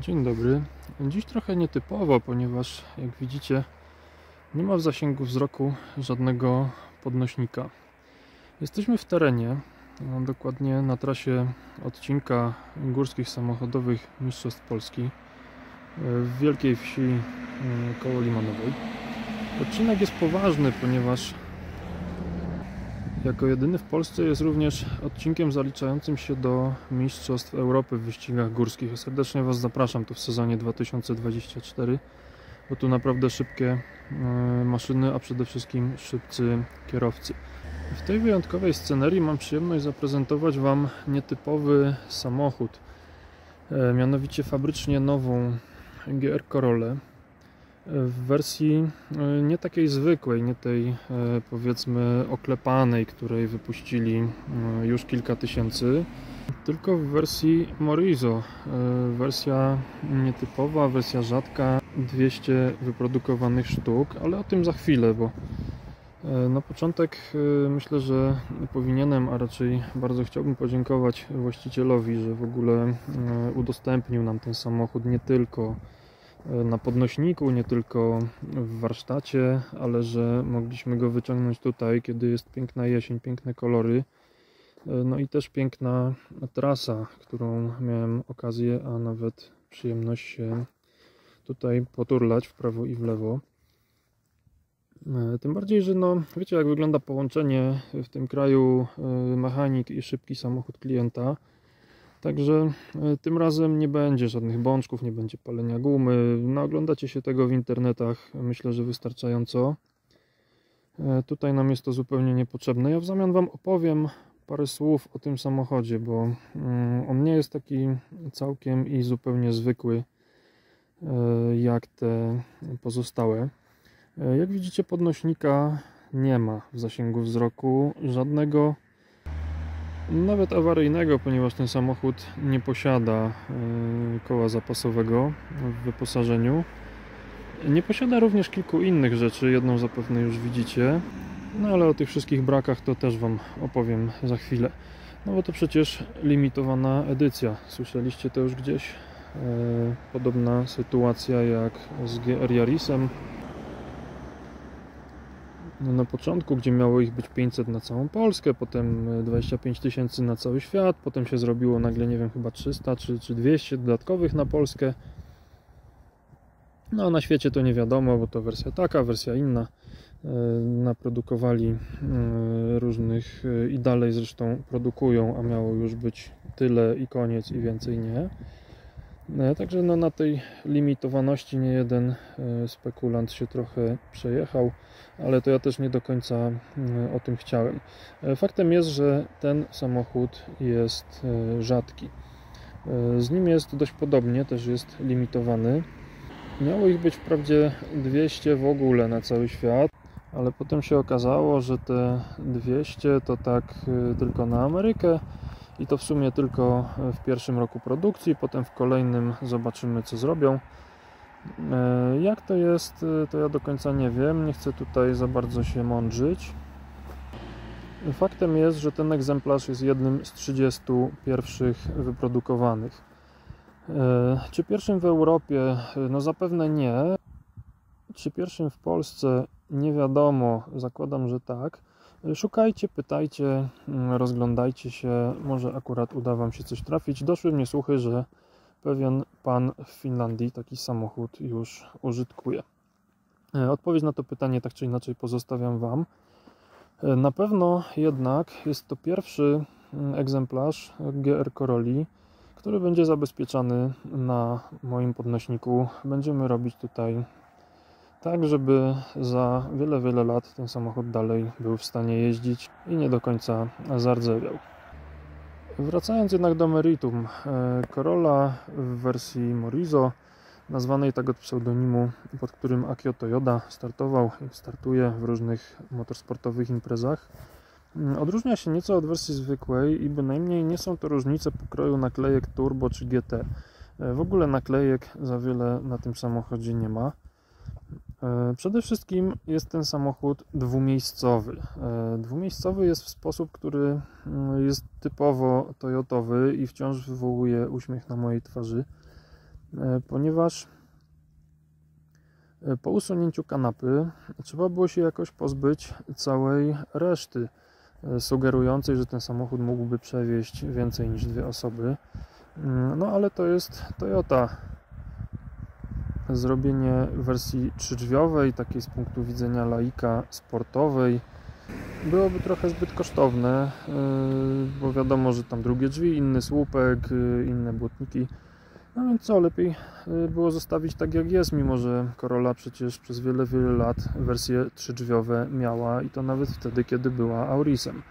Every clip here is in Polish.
Dzień dobry. Dziś trochę nietypowo, ponieważ jak widzicie nie ma w zasięgu wzroku żadnego podnośnika. Jesteśmy w terenie, dokładnie na trasie odcinka górskich samochodowych Mistrzostw Polski w Wielkiej Wsi y, koło Limanowej. Odcinek jest poważny, ponieważ jako jedyny w Polsce jest również odcinkiem zaliczającym się do Mistrzostw Europy w wyścigach górskich. Serdecznie Was zapraszam tu w sezonie 2024, bo tu naprawdę szybkie e, maszyny, a przede wszystkim szybcy kierowcy. W tej wyjątkowej scenerii mam przyjemność zaprezentować Wam nietypowy samochód, e, mianowicie fabrycznie nową GR Corolla w wersji e, nie takiej zwykłej, nie tej e, powiedzmy oklepanej, której wypuścili e, już kilka tysięcy, tylko w wersji Morizo. Wersja nietypowa, wersja rzadka, 200 wyprodukowanych sztuk, ale o tym za chwilę, bo na początek myślę, że powinienem, a raczej bardzo chciałbym podziękować właścicielowi, że w ogóle udostępnił nam ten samochód nie tylko na podnośniku, nie tylko w warsztacie, ale że mogliśmy go wyciągnąć tutaj, kiedy jest piękna jesień, piękne kolory. No i też piękna trasa, którą miałem okazję, a nawet przyjemność się tutaj poturlać w prawo i w lewo. Tym bardziej, że no, wiecie jak wygląda połączenie w tym kraju e, mechanik i szybki samochód klienta. Także e, tym razem nie będzie żadnych bączków, nie będzie palenia gumy. No, oglądacie się tego w internetach, myślę, że wystarczająco. E, tutaj nam jest to zupełnie niepotrzebne. Ja w zamian Wam opowiem parę słów o tym samochodzie, bo mm, on nie jest taki całkiem i zupełnie zwykły e, jak te pozostałe. Jak widzicie podnośnika nie ma w zasięgu wzroku żadnego nawet awaryjnego, ponieważ ten samochód nie posiada e, koła zapasowego w wyposażeniu. Nie posiada również kilku innych rzeczy, jedną zapewne już widzicie, no ale o tych wszystkich brakach to też Wam opowiem za chwilę. No bo to przecież limitowana edycja, słyszeliście to już gdzieś? E, podobna sytuacja jak z GR Yarisem, na początku, gdzie miało ich być 500 na całą Polskę, potem 25 e, tysięcy na cały świat, potem się zrobiło nagle, nie wiem, chyba 300 czy, czy 200 dodatkowych na Polskę. No, na świecie to nie wiadomo, bo to wersja taka, wersja inna. E, naprodukowali e, różnych i dalej zresztą produkują, a miało już być tyle i koniec i więcej nie. Także no, na tej limitowaności nie jeden spekulant się trochę przejechał ale to ja też nie do końca o tym chciałem. E, faktem jest, że ten samochód jest e, rzadki. E, z nim jest dość podobnie, też jest limitowany. Miało ich być wprawdzie 200 w ogóle na cały świat, ale potem się okazało, że te 200 to tak tylko na Amerykę i to w sumie tylko w pierwszym roku produkcji, potem w kolejnym zobaczymy co zrobią. E, jak to jest, e, to ja do końca nie wiem. Nie chcę tutaj za bardzo się mądrzyć. Faktem jest, że ten egzemplarz jest jednym z 30 pierwszych wyprodukowanych. E, czy pierwszym w Europie? No zapewne nie. Czy pierwszym w Polsce? Nie wiadomo. Zakładam, że tak. Szukajcie, pytajcie, mm, rozglądajcie się. Może akurat uda Wam się coś trafić. Doszły mnie słuchy, że pewien pan w Finlandii taki samochód już użytkuje. E, odpowiedź na to pytanie tak czy inaczej pozostawiam Wam. E, na pewno jednak jest to pierwszy mm, egzemplarz GR Corolli, który będzie zabezpieczany na moim podnośniku. Będziemy robić tutaj tak, żeby za wiele, wiele lat ten samochód dalej był w stanie jeździć i nie do końca zardzewiał. Wracając jednak do meritum, e, Corolla w wersji Morizo, nazwanej tak od pseudonimu, pod którym Akio Toyoda startował i startuje w różnych motorsportowych imprezach, mm, odróżnia się nieco od wersji zwykłej i bynajmniej nie są to różnice pokroju naklejek Turbo czy GT. E, w ogóle naklejek za wiele na tym samochodzie nie ma. E, przede wszystkim jest ten samochód dwumiejscowy. E, dwumiejscowy jest w sposób, który mm, jest typowo toyotowy i wciąż wywołuje uśmiech na mojej twarzy. e, ponieważ po usunięciu kanapy trzeba było się jakoś pozbyć całej reszty, sugerującej, że ten samochód mógłby przewieźć więcej niż dwie osoby. Mm, no ale to jest Toyota. Zrobienie wersji trzydrzwiowej, takiej z punktu widzenia laika sportowej, byłoby trochę zbyt kosztowne, yy, bo wiadomo, że tam drugie drzwi, inny słupek, yy, inne błotniki. No więc co, lepiej yy, było zostawić tak jak jest, mimo że Corolla przecież przez wiele, wiele lat wersje trzydrzwiowe miała i to nawet wtedy, kiedy była Aurisem.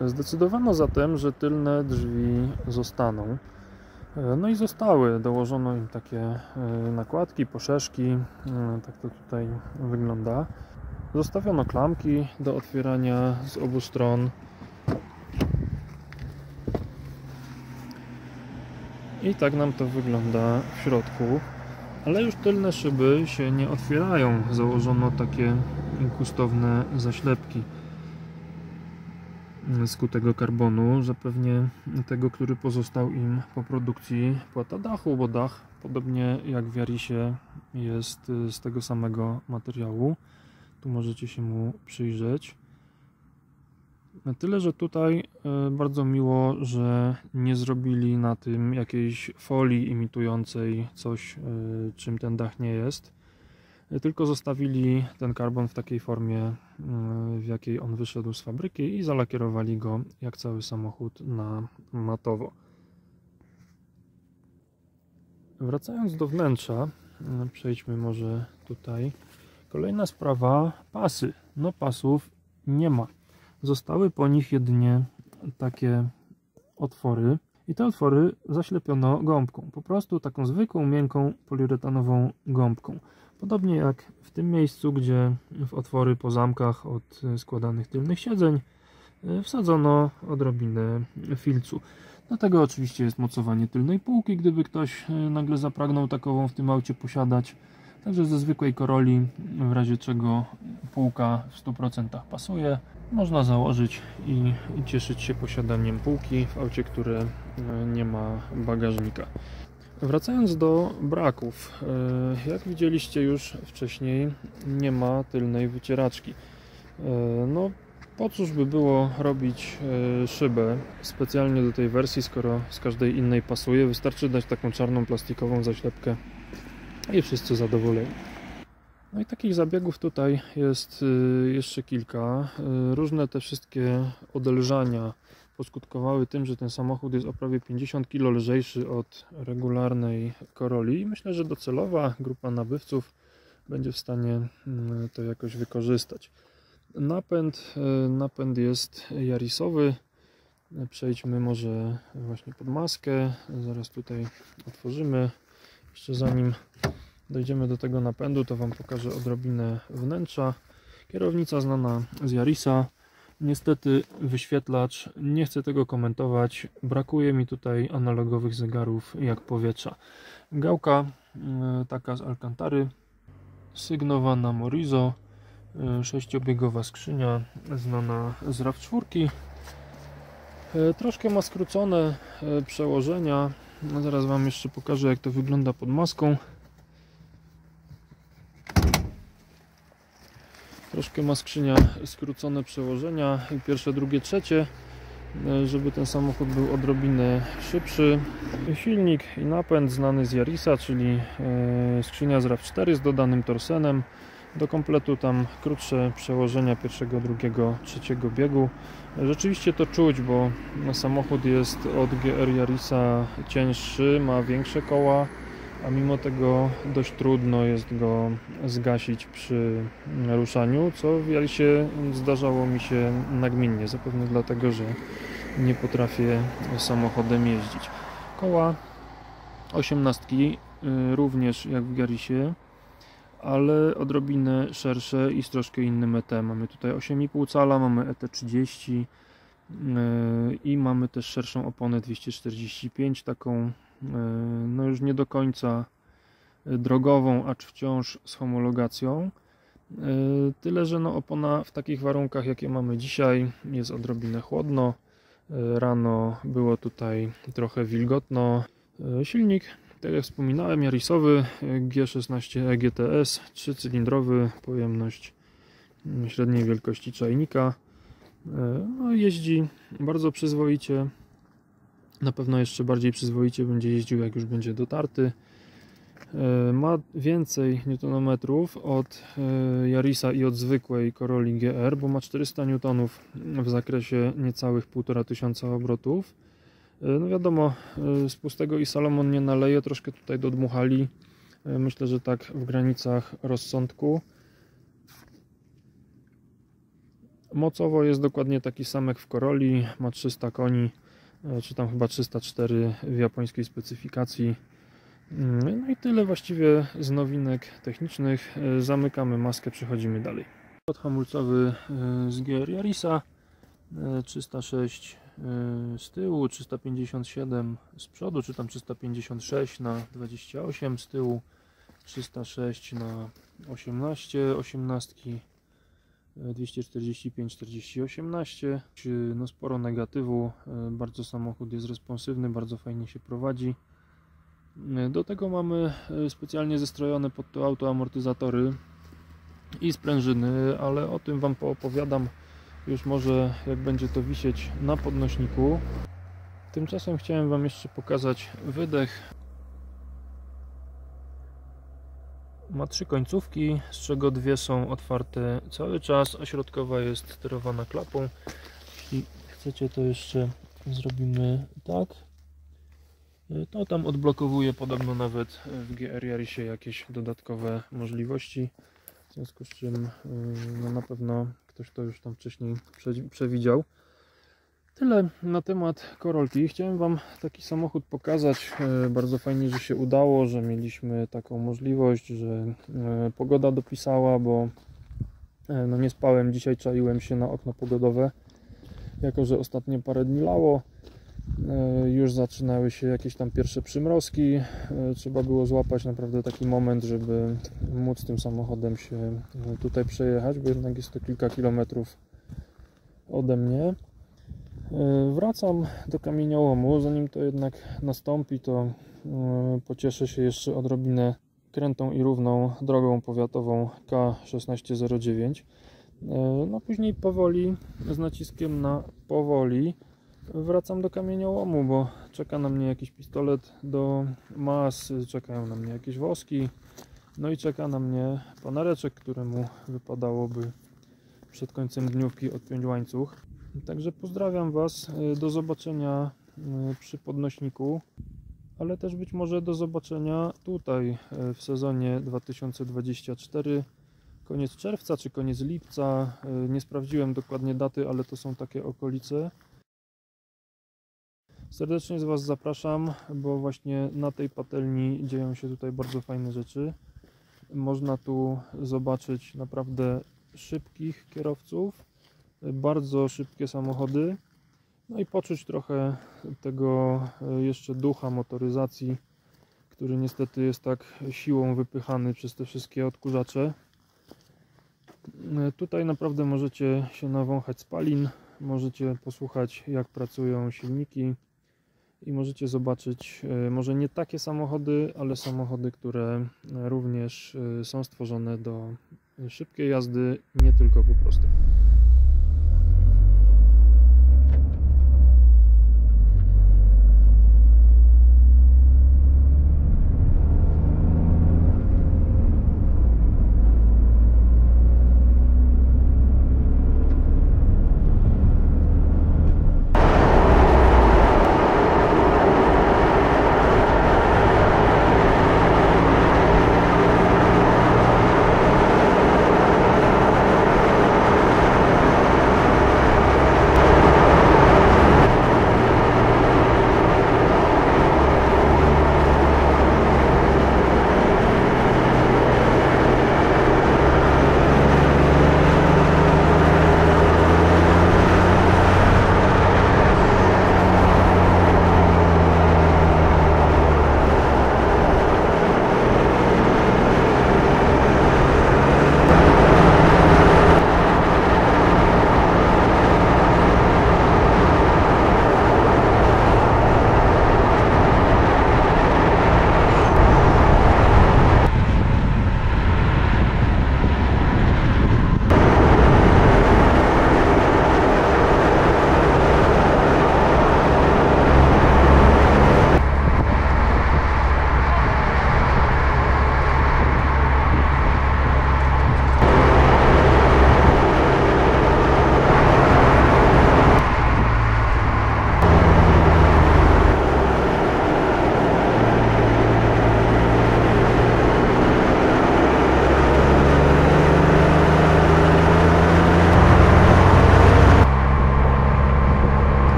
Zdecydowano zatem, że tylne drzwi zostaną. No i zostały, dołożono im takie nakładki, poszerzki, tak to tutaj wygląda. Zostawiono klamki do otwierania z obu stron. I tak nam to wygląda w środku. Ale już tylne szyby się nie otwierają. Założono takie inkustowne zaślepki z kutego karbonu, zapewnie tego, który pozostał im po produkcji płata dachu, bo dach, podobnie jak w Jarisie, jest z tego samego materiału. Tu możecie się mu przyjrzeć. Na tyle, że tutaj e, bardzo miło, że nie zrobili na tym jakiejś folii imitującej coś, e, czym ten dach nie jest, tylko zostawili ten karbon w takiej formie, w jakiej on wyszedł z fabryki i zalakierowali go jak cały samochód na matowo. Wracając do wnętrza, przejdźmy może tutaj. Kolejna sprawa, pasy. No pasów nie ma. Zostały po nich jedynie takie otwory i te otwory zaślepiono gąbką. Po prostu taką zwykłą, miękką, poliuretanową gąbką. Podobnie jak w tym miejscu, gdzie w otwory po zamkach od składanych tylnych siedzeń e, wsadzono odrobinę filcu. Dlatego oczywiście jest mocowanie tylnej półki, gdyby ktoś e, nagle zapragnął takową w tym aucie posiadać. Także ze zwykłej Koroli, w razie czego półka w 100% pasuje, można założyć i, cieszyć się posiadaniem półki w aucie, które e, nie ma bagażnika. Wracając do braków, e, jak widzieliście już wcześniej, nie ma tylnej wycieraczki. E, no, po cóż by było robić szybę specjalnie do tej wersji, skoro z każdej innej pasuje? Wystarczy dać taką czarną plastikową zaślepkę i wszyscy zadowoleni. No i takich zabiegów tutaj jest jeszcze kilka. Różne te wszystkie odelżania poskutkowały tym, że ten samochód jest o prawie 50 kg lżejszy od regularnej Coroli i myślę, że docelowa grupa nabywców będzie w stanie mm, to jakoś wykorzystać. Napęd, y, napęd jest jarisowy. Przejdźmy może właśnie pod maskę. Zaraz tutaj otworzymy. Jeszcze zanim dojdziemy do tego napędu, to Wam pokażę odrobinę wnętrza. Kierownica znana z Yarisa. Niestety wyświetlacz, nie chcę tego komentować. Brakuje mi tutaj analogowych zegarów jak powietrza. Gałka e, taka z Alcantary, sygnowana Morizo, e, sześciobiegowa skrzynia znana z RAV4. E, troszkę ma skrócone przełożenia. No zaraz Wam jeszcze pokażę jak to wygląda pod maską. Troszkę ma skrzynia skrócone przełożenia i pierwsze, drugie, trzecie, e, żeby ten samochód był odrobinę szybszy. Silnik i napęd znany z Yarisa, czyli e, skrzynia z RAV4 z dodanym torsenem. Do kompletu tam krótsze przełożenia pierwszego, drugiego, trzeciego biegu. Rzeczywiście to czuć, bo samochód jest od GR Yarisa cięższy, ma większe koła, a mimo tego dość trudno jest go zgasić przy ruszaniu, co w Jarisie zdarzało mi się nagminnie, zapewne dlatego, że nie potrafię samochodem jeździć. Koła 18 y, również jak w Jarisie, ale odrobinę szersze i z troszkę innym ET. Mamy tutaj 8,5 cala, mamy ET30 y, i mamy też szerszą oponę 245, taką no już nie do końca drogową, acz wciąż z homologacją. E, tyle, że no opona w takich warunkach, jakie mamy dzisiaj, jest odrobinę chłodno. E, rano było tutaj trochę wilgotno. Silnik Tak jak wspominałem, Jarisowy G16 GTS, trzycylindrowy, pojemność średniej wielkości czajnika. No, jeździ bardzo przyzwoicie. Na pewno jeszcze bardziej przyzwoicie będzie jeździł, jak już będzie dotarty. Ma więcej newtonometrów od Yarisa i od zwykłej Corolli GR, bo ma 400 newtonów w zakresie niecałych 1500 obrotów. No wiadomo, z pustego i Salomon nie naleje, troszkę tutaj dodmuchali. Myślę, że tak w granicach rozsądku. Mocowo jest dokładnie taki sam jak w Corolli, ma 300 koni, czy tam chyba 304 w japońskiej specyfikacji. No i tyle właściwie z nowinek technicznych. Zamykamy maskę, przechodzimy dalej. Kod hamulcowy z GR Yarisa 306 z tyłu, 357 z przodu, czy tam 356 na 28 z tyłu, 306 na 18, 18 245 40 18 no sporo negatywu bardzo samochód jest responsywny bardzo fajnie się prowadzi. Do tego mamy specjalnie zestrojone pod to auto amortyzatory i sprężyny ale o tym wam poopowiadam już może jak będzie to wisieć na podnośniku. Tymczasem chciałem wam jeszcze pokazać wydech Ma trzy końcówki, z czego dwie są otwarte cały czas, a środkowa jest sterowana klapą. Jeśli chcecie, to jeszcze zrobimy tak. To tam odblokowuje podobno nawet w GR Yarisie jakieś dodatkowe możliwości. W związku z czym no na pewno ktoś to już tam wcześniej przewidział. Tyle na temat Korolki. Chciałem Wam taki samochód pokazać. E, bardzo fajnie, że się udało, że mieliśmy taką możliwość, że e, pogoda dopisała, bo e, no nie spałem dzisiaj, czaiłem się na okno pogodowe. Jako, że ostatnio parę dni lało, już zaczynały się jakieś tam pierwsze przymrozki. Trzeba było złapać naprawdę taki moment, żeby móc tym samochodem się tutaj przejechać, bo jednak jest to kilka kilometrów ode mnie. E, wracam do kamieniołomu, zanim to jednak nastąpi, to e, pocieszę się jeszcze odrobinę krętą i równą drogą powiatową K1609. E, no później powoli, z naciskiem na powoli, wracam do kamieniołomu, bo czeka na mnie jakiś pistolet do mas, czekają na mnie jakieś woski, no i czeka na mnie panareczek, któremu wypadałoby przed końcem dniówki odpiąć łańcuch. Także pozdrawiam Was. E, do zobaczenia e, przy podnośniku, ale też być może do zobaczenia tutaj e, w sezonie 2024. Koniec czerwca czy koniec lipca. Nie sprawdziłem dokładnie daty, ale to są takie okolice. Serdecznie z Was zapraszam, bo właśnie na tej patelni dzieją się tutaj bardzo fajne rzeczy. Można tu zobaczyć naprawdę szybkich kierowców bardzo szybkie samochody. No i poczuć trochę tego e, jeszcze ducha motoryzacji, który niestety jest tak siłą wypychany przez te wszystkie odkurzacze. E, tutaj naprawdę możecie się nawąchać spalin, możecie posłuchać jak pracują silniki i możecie zobaczyć e, może nie takie samochody, ale samochody, które również są stworzone do szybkiej jazdy, nie tylko po prostu.